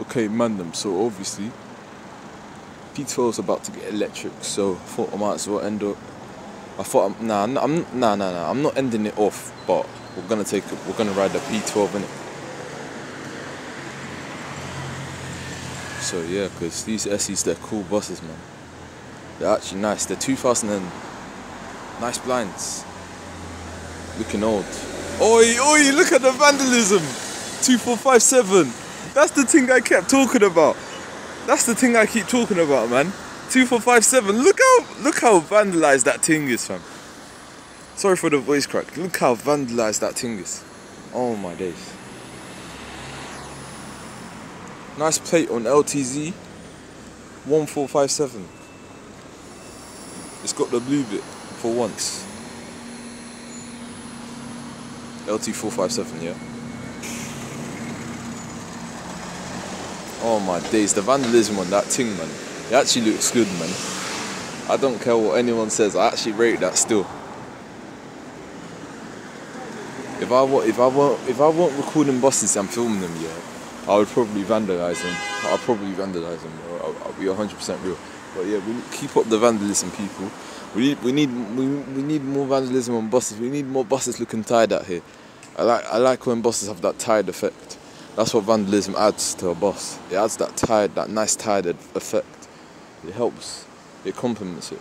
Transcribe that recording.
Okay, man, them. So obviously, P12 is about to get electric. So I thought I might as well end up. I thought, I'm, nah, I'm, nah, nah, nah. I'm not ending it off, but we're gonna take, we're gonna ride the P12 in it. So yeah, because these SEs, they're cool buses, man. They're actually nice. They're 2000 and nice blinds. Looking old. Oi, oi, look at the vandalism. 2457. That's the thing I kept talking about. That's the thing I keep talking about, man. 2457. Look how look how vandalized that thing is, fam. Sorry for the voice crack. Look how vandalized that thing is. Oh my days. Nice plate on LTZ 1457. It's got the blue bit for once. LT457, yeah. Oh my days, the vandalism on that thing, man. It actually looks good, man. I don't care what anyone says. I actually rate that still. If I want, if I want, if I want recording buses and filming them, yeah, I would probably vandalize them. I'll probably vandalize them. I'll, I'll be 100% real. But yeah, we keep up the vandalism, people. We need, we need, we, we need more vandalism on buses. We need more buses looking tired out here. I like, I like when buses have that tired effect. That's what vandalism adds to a bus. It adds that tired, that nice tired effect. It helps. It complements it.